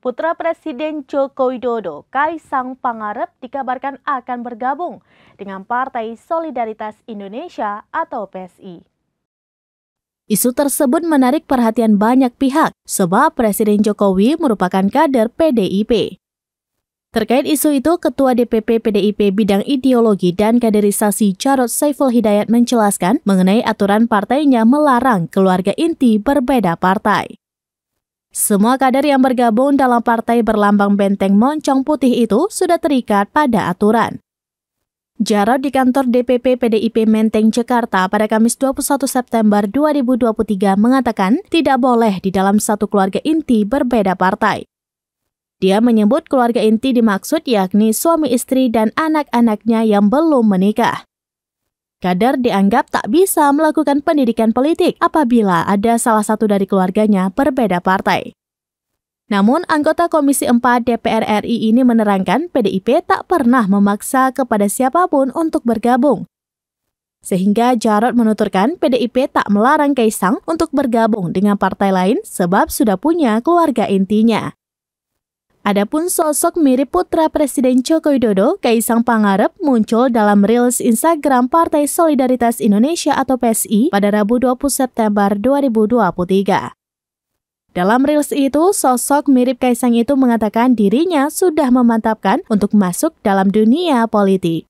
Putra Presiden Joko Widodo, Kaisang Pangarep, dikabarkan akan bergabung dengan Partai Solidaritas Indonesia atau PSI. Isu tersebut menarik perhatian banyak pihak, sebab Presiden Jokowi merupakan kader PDIP. Terkait isu itu, Ketua DPP PDIP Bidang Ideologi dan Kaderisasi Jarod Saiful Hidayat menjelaskan mengenai aturan partainya melarang keluarga inti berbeda partai. Semua kader yang bergabung dalam partai berlambang benteng moncong putih itu sudah terikat pada aturan. Jarod di kantor DPP PDIP Menteng Jakarta pada Kamis 21 September 2023 mengatakan tidak boleh di dalam satu keluarga inti berbeda partai. Dia menyebut keluarga inti dimaksud yakni suami istri dan anak-anaknya yang belum menikah. Kader dianggap tak bisa melakukan pendidikan politik apabila ada salah satu dari keluarganya berbeda partai. Namun, anggota Komisi 4 DPR RI ini menerangkan PDIP tak pernah memaksa kepada siapa pun untuk bergabung. Sehingga Jarod menuturkan PDIP tak melarang Kaisang untuk bergabung dengan partai lain sebab sudah punya keluarga intinya. Adapun sosok mirip putra Presiden Joko Widodo, Kaisang Pangarep, muncul dalam Reels Instagram Partai Solidaritas Indonesia atau PSI pada Rabu 20 September 2023. Dalam Reels itu, sosok mirip Kaisang itu mengatakan dirinya sudah memantapkan untuk masuk dalam dunia politik.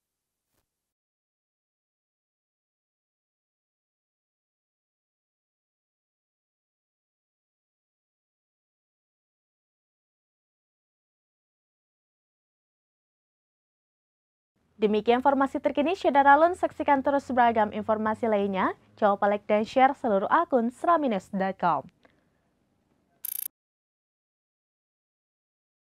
Demikian informasi terkini, Syederalun saksikan terus beragam informasi lainnya. Coba like dan share seluruh akun seraminus.com.